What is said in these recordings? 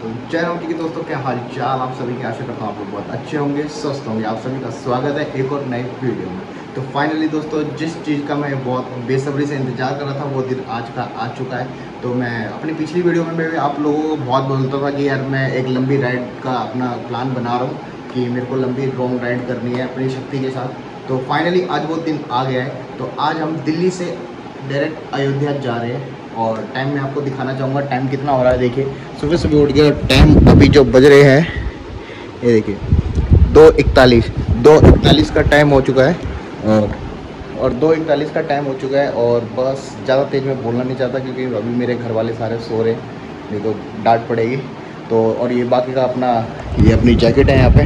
तो जय राम जी के दोस्तों, क्या हाल चाल? आप सभी की आशा करता हूँ आप लोग बहुत अच्छे होंगे, स्वस्थ होंगे। आप सभी का स्वागत है एक और नए वीडियो में। तो फाइनली दोस्तों, जिस चीज़ का मैं बहुत बेसब्री से इंतज़ार कर रहा था, वो दिन आज का आ चुका है। तो मैं अपनी पिछली वीडियो में मैं भी आप लोगों को बहुत बोलता था कि यार मैं एक लंबी राइड का अपना प्लान बना रहा हूँ, कि मेरे को लंबी लॉन्ग राइड करनी है अपनी शक्ति के साथ। तो फाइनली आज वो दिन आ गया है। तो आज हम दिल्ली से डायरेक्ट अयोध्या जा रहे हैं। और टाइम मैं आपको दिखाना चाहूँगा टाइम कितना हो रहा है, देखिए। सुबह सुबह उठ गया टाइम अभी जो बज रहे हैं, ये देखिए, दो इकतालीस दो इकतालीस का टाइम हो चुका है, और और दो इकतालीस का टाइम हो चुका है, और बस ज़्यादा तेज़ में बोलना नहीं चाहता, क्योंकि अभी मेरे घर वाले सारे सो रहे हैं नहीं तो डांट पड़ेगी। तो और ये बाकी का अपना, ये अपनी जैकेट है यहाँ पे,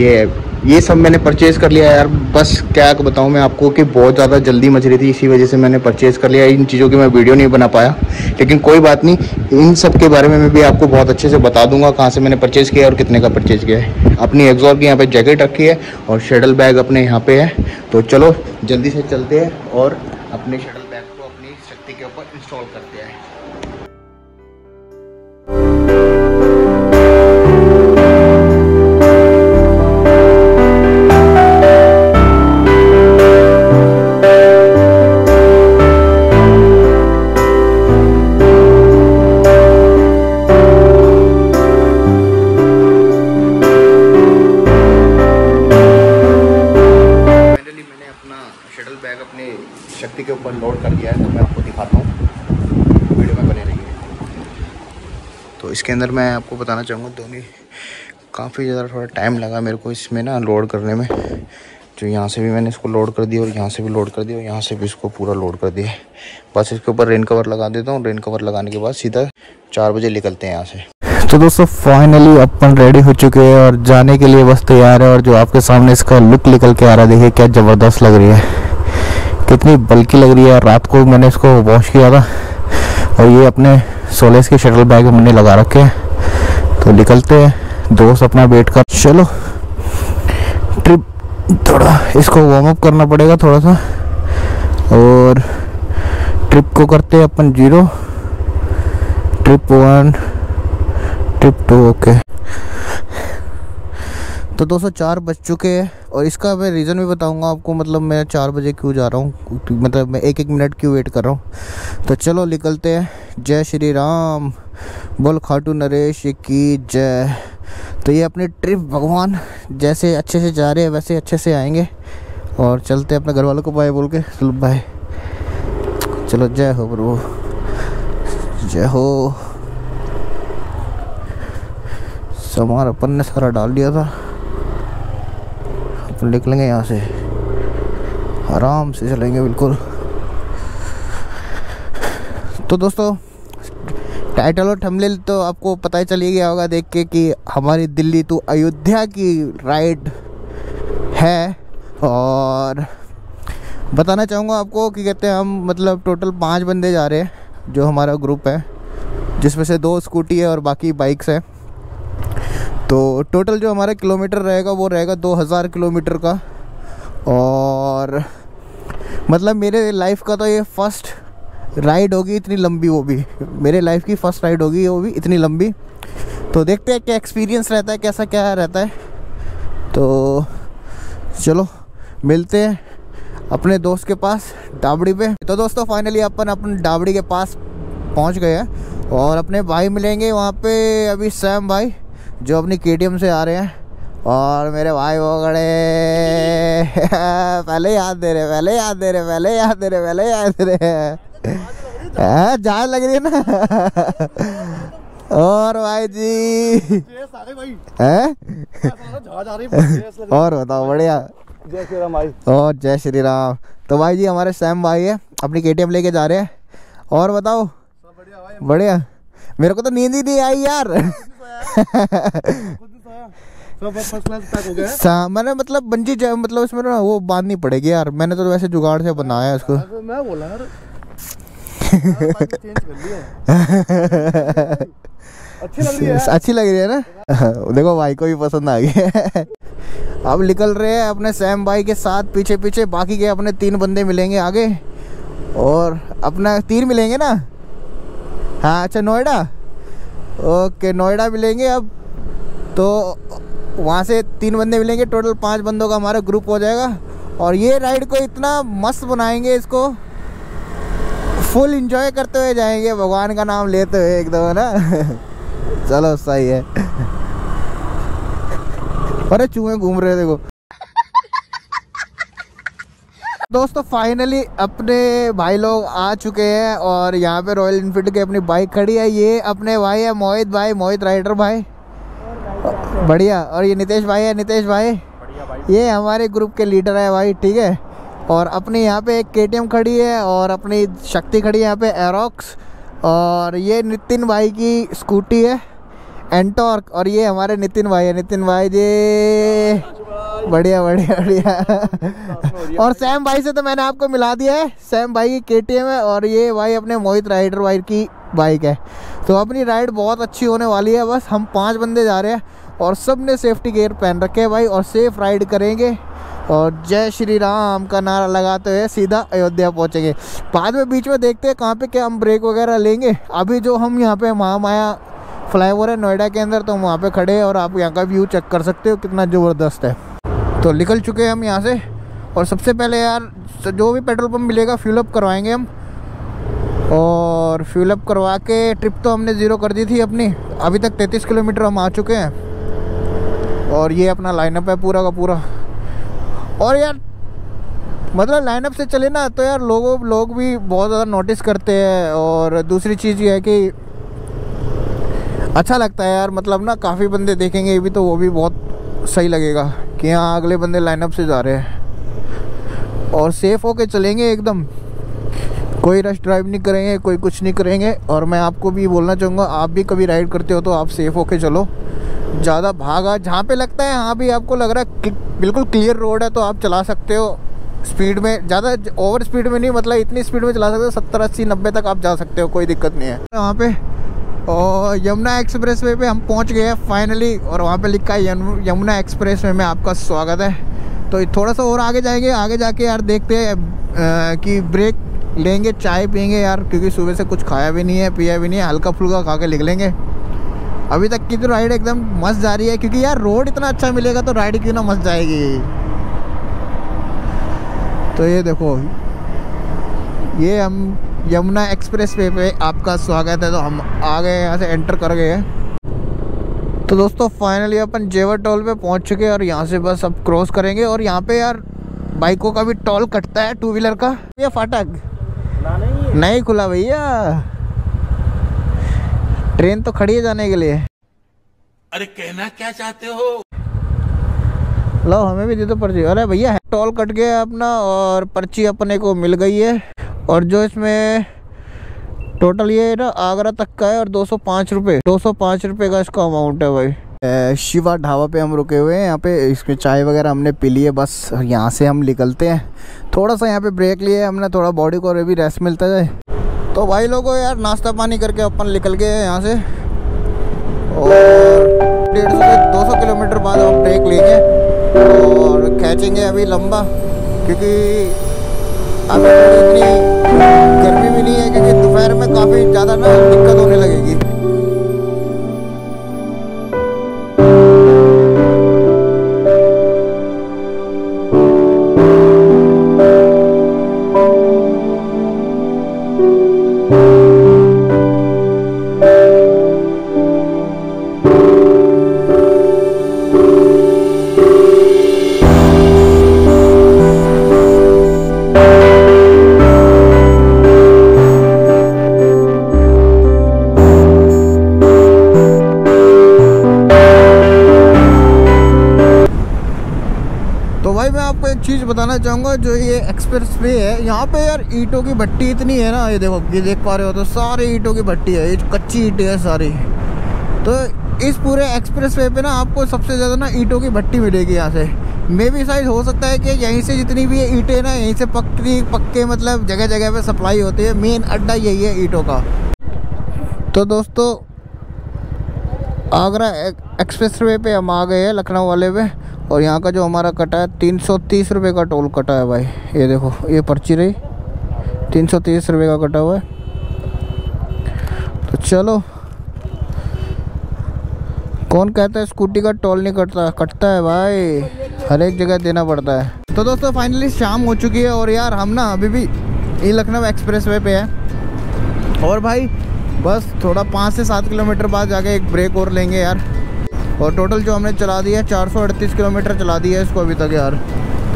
ये ये सब मैंने परचेज़ कर लिया यार। बस क्या बताऊँ मैं आपको कि बहुत ज़्यादा जल्दी मच रही थी, इसी वजह से मैंने परचेज़ कर लिया। इन चीज़ों की मैं वीडियो नहीं बना पाया। लेकिन कोई बात नहीं, इन सब के बारे में मैं भी आपको बहुत अच्छे से बता दूँगा कहाँ से मैंने परचेज़ किया और कितने का परचेज़ किया है। अपनी एग्जॉर की यहाँ पर जैकेट रखी है और शेडल बैग अपने यहाँ पर है। तो चलो, जल्दी से चलते हैं और अपने शेडल बैग को अपनी शक्ति के ऊपर इंस्टॉल करते हैं। इसके अंदर मैं आपको बताना चाहूँगा, धोनी काफ़ी ज़्यादा थोड़ा टाइम लगा मेरे को इसमें ना लोड करने में। जो यहाँ से भी मैंने इसको लोड कर दिया और यहाँ से भी लोड कर दिया और यहाँ से भी इसको पूरा लोड कर दिया। बस इसके ऊपर रेन कवर लगा देता हूँ। रेन कवर लगाने के बाद सीधा चार बजे निकलते हैं यहाँ से। तो दोस्तों फाइनली अपन रेडी हो चुके हैं और जाने के लिए बस तैयार है और जो आपके सामने इसका लुक निकल के आ रहा है, देखिए क्या ज़बरदस्त लग रही है। कितनी बल्कि लग रही है। रात को मैंने इसको वॉश किया था और ये अपने सोलेस के शटल बैग हमने लगा रखे हैं। तो निकलते हैं। दोस्त अपना वेट कर चलो। ट्रिप थोड़ा इसको वार्म अप करना पड़ेगा थोड़ा सा। और ट्रिप को करते हैं अपन zero trip one trip two okay तो दोस्तों चार बज चुके हैं और इसका मैं रीज़न भी बताऊँगा आपको मतलब मैं चार बजे क्यों जा रहा हूँ मतलब मैं एक एक मिनट क्यों वेट कर रहा हूँ। तो चलो निकलते हैं। जय श्री राम। बोल खाटू नरेश की जय। तो ये अपनी ट्रिप भगवान जैसे अच्छे से जा रहे हैं, वैसे अच्छे से आएँगे। और चलते अपने घर वालों को बाय बोल के। चलो बाय चलो जय हो प्रभु जय हो। सामान अपन ने सारा डाल दिया था। अपन निकलेंगे यहाँ से। आराम से चलेंगे बिल्कुल। तो दोस्तों, टाइटल और थंबनेल तो आपको पता ही चली गया होगा देख के कि हमारी दिल्ली टू अयोध्या की राइड है और बताना चाहूँगा आपको कि कहते हैं हम मतलब टोटल पाँच बंदे जा रहे हैं, जो हमारा ग्रुप है, जिसमें से दो स्कूटी है और बाकी बाइक्स हैं। तो टोटल जो हमारा किलोमीटर रहेगा वो रहेगा दो हज़ार किलोमीटर का। और मतलब मेरे लाइफ का तो ये फ़र्स्ट राइड होगी इतनी लंबी वो भी। मेरे लाइफ की फ़र्स्ट राइड होगी वो भी इतनी लंबी। तो देखते हैं क्या एक्सपीरियंस रहता है, कैसा क्या रहता है। तो चलो, मिलते हैं अपने दोस्त के पास डाबड़ी पे। तो दोस्तों फाइनली अपन अपन डाबड़ी के पास पहुँच गए हैं और अपने भाई मिलेंगे वहाँ पे अभी सैम भाई। जो अपनी के से आ रहे हैं। और मेरे भाई वो खड़े पहले याद दे रहे पहले याद दे रहे पहले याद दे रहे पहले याद दे रहे जहाज़ लग रही है ना? और भाई जी। हैं? और बताओ बढ़िया। जय श्री राम भाई। और जय श्री राम। तो भाई जी हमारे सैम भाई है अपनी के लेके जा रहे हैं। और बताओ? सब बढ़िया भाई। बढ़िया। मेरे को तो नींद ही नहीं आई यार। सा- मैंने मतलब बंजी मतलब इसमें ना वो बांधनी पड़ेगी यार। मैंने तो वैसे जुगाड़ से बनाया इसको अरे मैं बोला यार अच्छी लग रही है अच्छी लग रही है ना? देखो भाई को भी पसंद आ गई अब निकल रहे हैं अपने सैम भाई के साथ पीछे पीछे बाकी के अपने तीन बंदे मिलेंगे आगे। और अपना तीन मिलेंगे ना? हाँ अच्छा नोएडा? ओके, नोएडा मिलेंगे अब। तो वहाँ से तीन बंदे मिलेंगे टोटल पाँच बंदों का हमारा ग्रुप हो जाएगा। और ये राइड को इतना मस्त बनाएँगे इसको। फुल इंजॉय करते हुए जाएँगे, भगवान का नाम लेते हुए एकदम ना? चलो, सही है। अरे, चूहे घूम रहे देखो। दोस्तों फाइनली अपने भाई लोग आ चुके हैं और यहाँ पे रॉयल इनफील्ड की अपनी बाइक खड़ी है। ये अपने भाई है मोहित भाई, मोहित राइडर भाई। बढ़िया। और ये नितेश भाई है, नितेश भाई। ये हमारे ग्रुप के लीडर है भाई, ठीक है? और अपनी यहाँ पे एक के खड़ी है और अपनी शक्ति खड़ी है यहाँ पे एरोक्स और ये नितिन भाई की स्कूटी है एंटॉर्क और ये हमारे नितिन भाई है। नितिन भाई जी। बढ़िया बढ़िया बढ़िया। और सैम भाई से तो मैंने आपको मिला दिया है। सैम भाई की के टी एम है और ये भाई अपने मोहित राइडर भाई की बाइक है। तो अपनी राइड बहुत अच्छी होने वाली है बस। हम पाँच बंदे जा रहे हैं और सबने सेफ्टी गेयर पहन रखे हैं भाई और सेफ़ राइड करेंगे। और जय श्री राम का नारा लगाते हुए सीधा अयोध्या पहुँचेंगे। बाद में बीच में देखते हैं कहाँ पे क्या हम ब्रेक वगैरह लेंगे। अभी जो हम यहाँ पे महामाया फ्लाईओवर है नोएडा के अंदर तो हम वहाँ पे खड़े हैं और आप यहाँ का व्यू चेक कर सकते हो कितना ज़बरदस्त है। तो निकल चुके हैं हम यहाँ से। और सबसे पहले यार जो भी पेट्रोल पम्प मिलेगा फ्यूलअप करवाएँगे हम। और फ्यूलअप करवा के ट्रिप तो हमने ज़ीरो कर दी थी अपनी। अभी तक तैंतीस किलोमीटर हम आ चुके हैं। और ये अपना लाइनअप है पूरा का पूरा। और यार मतलब लाइनअप से चले ना तो यार लोगों, लोग भी बहुत ज़्यादा नोटिस करते हैं। और दूसरी चीज़ ये है कि अच्छा लगता है यार मतलब ना काफ़ी बंदे देखेंगे, ये भी तो वो भी बहुत सही लगेगा। कि हाँ अगले बंदे लाइनअप से जा रहे हैं। और सेफ़ होके चलेंगे एकदम। कोई रश ड्राइव नहीं करेंगे, कोई कुछ नहीं करेंगे। और मैं आपको भी बोलना चाहूँगा, आप भी कभी राइड करते हो तो आप सेफ़ होके चलो। ज़्यादा भागा, जहाँ पे लगता है हाँ भी आपको लग रहा है बिल्कुल क्लियर रोड है तो आप चला सकते हो। स्पीड में, ज़्यादा ओवर स्पीड में नहीं मतलब इतनी स्पीड में चला सकते हो, सत्तर, अस्सी, नब्बे तक आप जा सकते हो, कोई दिक्कत नहीं है। वहाँ पे और यमुना एक्सप्रेस वे पे हम पहुँच गए हैं फाइनली और वहाँ पे लिखा है यमुना एक्सप्रेस वे में आपका स्वागत है। तो थोड़ा सा और आगे जाएँगे, आगे जाके यार देखते हैं कि ब्रेक लेंगे, चाय पियेंगे यार, क्योंकि सुबह से कुछ खाया भी नहीं है, पिया भी नहीं है, हल्का फुल्का खा के लिख लेंगे। अभी तक की तो राइड एकदम मस्त जा रही है, क्योंकि यार रोड इतना अच्छा मिलेगा तो राइड क्यों ना मस्त जाएगी। तो ये देखो, ये हम यमुना एक्सप्रेस वे पे आपका स्वागत है। तो हम आ गए यहाँ से एंटर कर गए हैं। तो दोस्तों फाइनली अपन जेवर टोल पे पहुँच चुके हैं और यहाँ से बस अब क्रॉस करेंगे। और यहाँ पे यार बाइकों का भी टोल कटता है टू व्हीलर का। ये फाटक? नहीं खुला भैया। ट्रेन तो खड़ी है जाने के लिए। अरे कहना क्या चाहते हो? लो हमें भी दे दो पर्ची। अरे भैया टोल कट गया अपना और पर्ची अपने को मिल गई है। और जो इसमें टोटल ये है ना, आगरा तक का है और दो सौ पाँच रुपये, दो सौ पाँच रुपये का इसका अमाउंट है भाई। शिवा ढाबा पे हम रुके हुए हैं, यहाँ पे इसमें चाय वगैरह हमने पी ली है, बस यहाँ से हम निकलते हैं। थोड़ा सा यहाँ पे ब्रेक लिए हमने थोड़ा बॉडी को भी रेस्ट मिलता जाए तो भाई लोगों, यार नाश्ता पानी करके अपन निकल गए हैं यहाँ से। और डेढ़ सौ से दो सौ किलोमीटर बाद हम ब्रेक लेंगे। और खींचेंगे अभी लंबा, क्योंकि अभी इतनी गर्मी भी नहीं है क्योंकि दोपहर में काफ़ी ज़्यादा ना दिक्कत होने लगेगी। बताना चाहूँगा, जो ये एक्सप्रेस वे है, यहाँ पे यार ईंटों की भट्टी इतनी है ना, ये देखो, ये देख पा रहे हो तो सारे ईंटों की भट्टी है, ये कच्ची ईंटें है सारी। तो इस पूरे एक्सप्रेस वे पे ना आपको सबसे ज़्यादा ना ईंटों की भट्टी मिलेगी यहाँ से। मे भी शायद हो सकता है कि यहीं से जितनी भी ईंटें ना, यहीं से पक्की, पक्के मतलब जगह जगह पे सप्लाई होती है। मेन अड्डा यही है ईंटों का। तो दोस्तों, आगरा एक्सप्रेस वे पे हम आ गए हैं लखनऊ वाले पे। और यहाँ का जो हमारा कटा है, तीन सौ तीस रुपये का टोल कटा है भाई। ये देखो, ये पर्ची रही। तीन सौ तीस रुपये का कटा हुआ है। तो चलो। कौन कहता है स्कूटी का टोल नहीं कटता? कटता है भाई। हर एक जगह देना पड़ता है। तो दोस्तों फाइनली शाम हो चुकी है और यार हम ना अभी भी ये लखनऊ एक्सप्रेस वे पे है। और भाई, बस थोड़ा पाँच से सात किलोमीटर बाद जाके एक ब्रेक और लेंगे यार। और टोटल जो हमने चला दिया है, चार सौ अड़तीस किलोमीटर चला दिया है इसको अभी तक यार।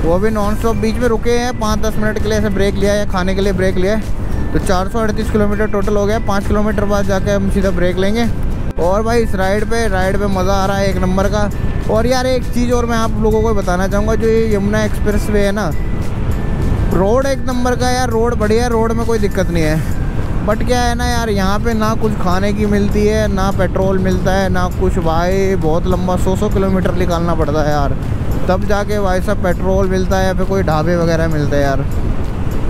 वो अभी नॉन स्टॉप बीच में रुके हैं, पाँच दस मिनट के लिए ऐसे ब्रेक लिया है खाने के लिए ब्रेक लिया है। तो चार सौ अड़तीस किलोमीटर टोटल हो गया, पाँच किलोमीटर बाद जाके हम सीधा ब्रेक लेंगे। और भाई, इस राइड पे राइड पे मज़ा आ रहा है एक नंबर का। और यार, एक चीज़ और मैं आप लोगों को बताना चाहूँगा, जो ये यमुना एक्सप्रेस वे है ना, रोड एक नंबर का यार, रोड बढ़िया रोड में कोई दिक्कत नहीं है। बट क्या है ना यार, यहाँ पे ना कुछ खाने की मिलती है, ना पेट्रोल मिलता है, ना कुछ भाई बहुत लंबा सौ सौ किलोमीटर निकालना पड़ता है यार। तब जाके भाई साहब पेट्रोल मिलता है या फिर कोई ढाबे वगैरह मिलते हैं यार।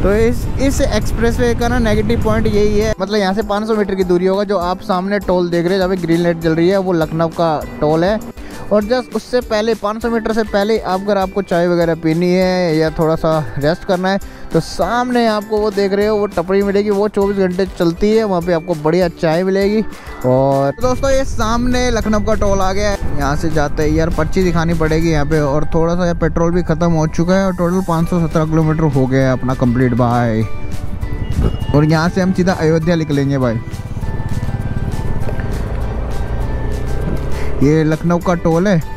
तो इस इस एक्सप्रेस वे का ना नेगेटिव पॉइंट यही है मतलब यहाँ से 500 मीटर की दूरी होगा, जो आप सामने टोल देख रहे हैं, जहाँ ग्रीन लाइट जल रही है, वो लखनऊ का टोल है। और जस्ट उससे पहले 500 मीटर से पहले आप अगर आपको चाय वगैरह पीनी है या थोड़ा सा रेस्ट करना है तो सामने आपको वो देख रहे हो, वो टपरी मिलेगी, वो 24 घंटे चलती है, वहाँ पे आपको बढ़िया चाय मिलेगी। और तो दोस्तों, ये सामने लखनऊ का टोल आ गया है। यहाँ से जाते हैं यार पर्ची दिखानी पड़ेगी यहाँ पे, और थोड़ा सा पेट्रोल भी ख़त्म हो चुका है, और टोटल 517 किलोमीटर हो गया है अपना कंप्लीट, भाई। और यहाँ से हम सीधा अयोध्या निकलेंगे, भाई। ये लखनऊ का टोल है।